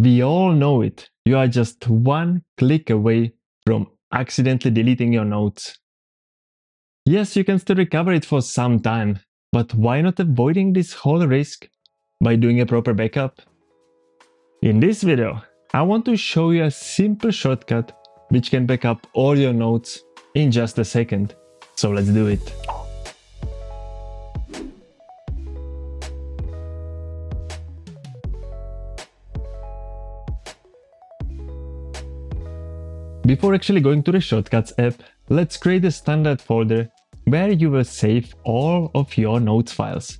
We all know it. You are just one click away from accidentally deleting your notes. Yes, you can still recover it for some time, but why not avoiding this whole risk by doing a proper backup? In this video, I want to show you a simple shortcut which can back up all your notes in just a second. So let's do it. Before actually going to the Shortcuts app, let's create a standard folder where you will save all of your notes files,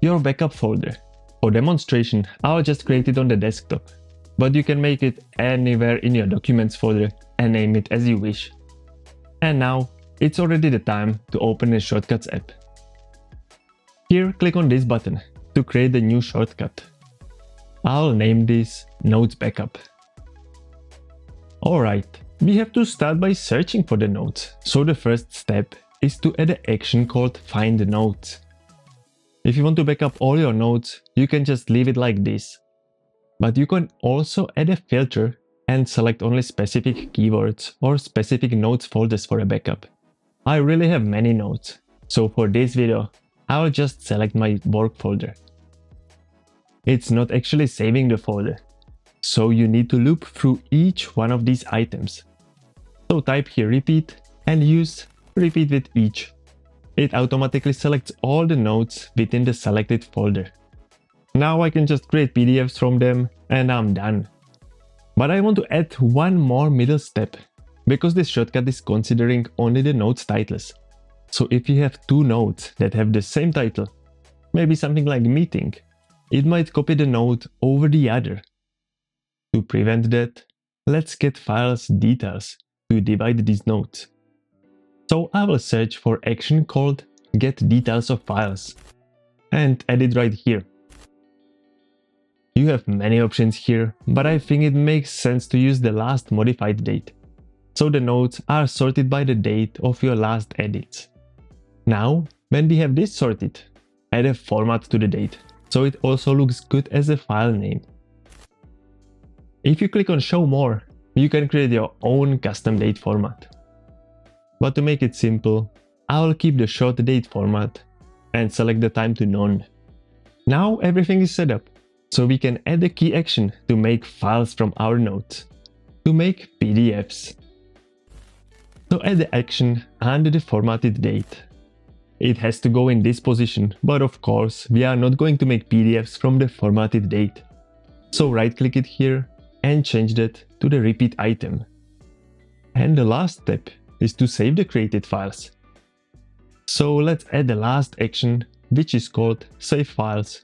your backup folder. For demonstration, I'll just create it on the desktop, but you can make it anywhere in your documents folder and name it as you wish. And now, it's already the time to open the Shortcuts app. Here, click on this button to create a new shortcut. I'll name this Notes Backup. Alright, we have to start by searching for the notes, so the first step is to add an action called find notes. If you want to back up all your notes, you can just leave it like this. But you can also add a filter and select only specific keywords or specific notes folders for a backup. I really have many notes, so for this video, I'll just select my work folder. It's not actually saving the folder, so you need to loop through each one of these items. So type here repeat and use repeat with each. It automatically selects all the notes within the selected folder. Now I can just create PDFs from them and I'm done. But I want to add one more middle step, because this shortcut is considering only the notes titles. So if you have two notes that have the same title, maybe something like meeting, it might copy the note over the other. To prevent that, let's get files details to divide these notes. So I will search for action called get details of files and add it right here. You have many options here, but I think it makes sense to use the last modified date. So the notes are sorted by the date of your last edits. Now, when we have this sorted, add a format to the date, so it also looks good as a file name. If you click on show more, you can create your own custom date format. But to make it simple, I will keep the short date format and select the time to none. Now everything is set up, so we can add a key action to make files from our notes, to make PDFs. So add the action under the formatted date. It has to go in this position, but of course we are not going to make PDFs from the formatted date. So right click it here and change that to the repeat item. And the last step is to save the created files. So let's add the last action, which is called Save Files.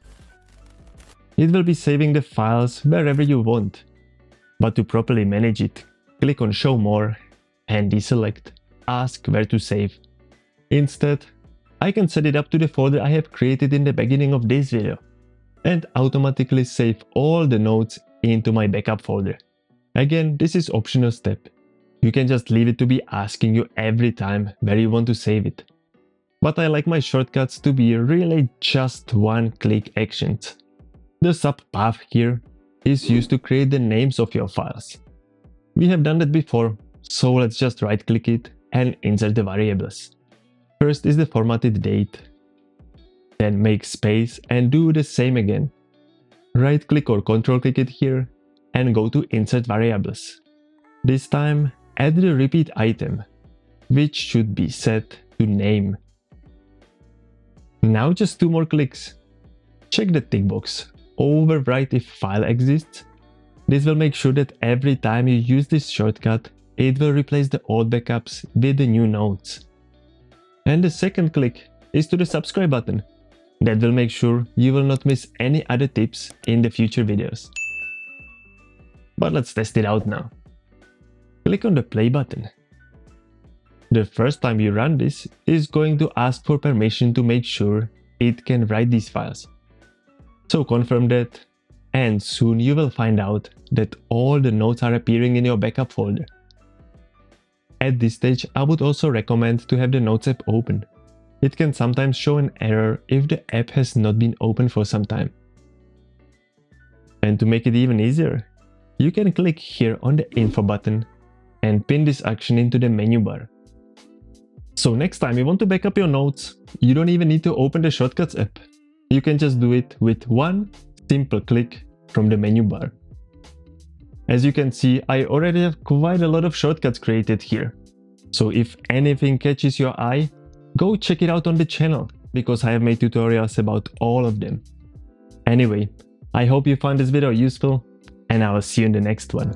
It will be saving the files wherever you want. But to properly manage it, click on Show More and deselect Ask where to save. Instead, I can set it up to the folder I have created in the beginning of this video and automatically save all the notes into my backup folder. Again, this is optional step. You can just leave it to be asking you every time where you want to save it. But I like my shortcuts to be really just one click actions. The sub path here is used to create the names of your files. We have done that before, so let's just right click it and insert the variables. First is the formatted date. Then make space and do the same again. Right click or control click it here and go to insert variables. This time add the repeat item, which should be set to name. Now just two more clicks. Check the tick box, overwrite if file exists. This will make sure that every time you use this shortcut, it will replace the old backups with the new notes. And the second click is to the subscribe button. That will make sure you will not miss any other tips in the future videos. But let's test it out now. Click on the play button. The first time you run this is going to ask for permission to make sure it can write these files. So confirm that and soon you will find out that all the notes are appearing in your backup folder. At this stage I would also recommend to have the Notes app open. It can sometimes show an error if the app has not been open for some time. And to make it even easier, you can click here on the info button and pin this action into the menu bar. So next time you want to backup your notes, you don't even need to open the Shortcuts app. You can just do it with one simple click from the menu bar. As you can see, I already have quite a lot of shortcuts created here. So if anything catches your eye, go check it out on the channel, because I have made tutorials about all of them. Anyway, I hope you found this video useful, and I will see you in the next one.